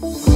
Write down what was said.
Oh.